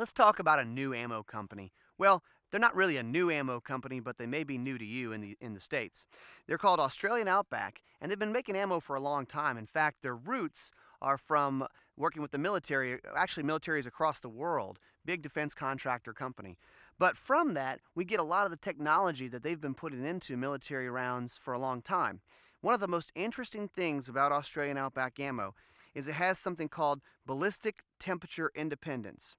Let's talk about a new ammo company. Well, they're not really a new ammo company, but they may be new to you in the in the states. They're called Australian Outback, and they've been making ammo for a long time. In fact, their roots are from working with the military, actually militaries across the world, big defense contractor company. But from that, we get a lot of the technology that they've been putting into military rounds for a long time. One of the most interesting things about Australian Outback ammo is it has something called ballistic temperature independence.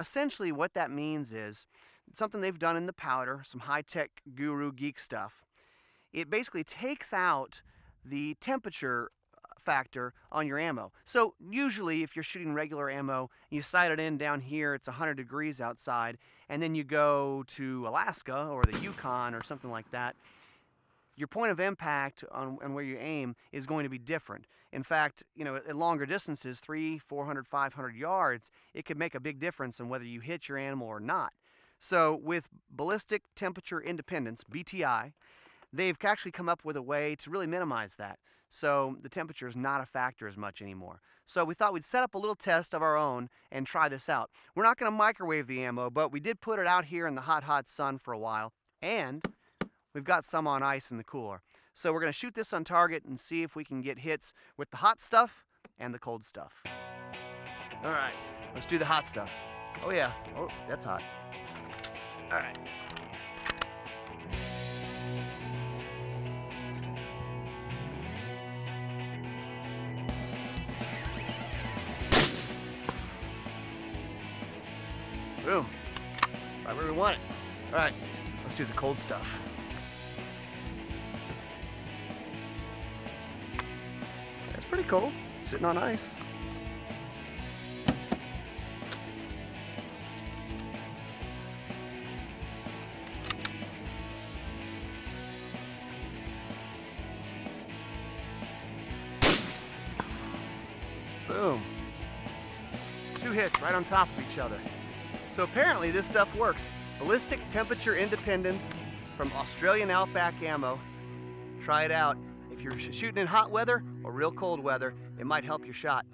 Essentially, what that means is something they've done in the powder, some high tech guru geek stuff. It basically takes out the temperature uh, factor on your ammo. So usually if you're shooting regular ammo, you sight it in down here, it's 100 degrees outside, and then you go to Alaska or the Yukon or something like that, your point of impact on, on, where you aim is going to be different. In fact, you know, at longer distances, three, 400, 500 yards, it could make a big difference in whether you hit your animal or not. So with ballistic temperature independence, BTI, they've actually come up with a way to really minimize that. So the temperature is not a factor as much anymore. So we thought we'd set up a little test of our own and try this out. We're not going to microwave the ammo, but we did put it out here in the hot, hot sun for a while. And we've got some on ice in the cooler. So we're going to shoot this on target and see if we can get hits with the hot stuff and the cold stuff. All right, let's do the hot stuff. Oh yeah, oh, that's hot. All right. Boom. Right where we want it. All right, let's do the cold stuff. Cold, sitting on ice. Boom. Two hits right on top of each other. So apparently this stuff works. Ballistic temperature independence from Australian Outback Ammo. Try it out. If you're shooting in hot weather or real cold weather, it might help your shot.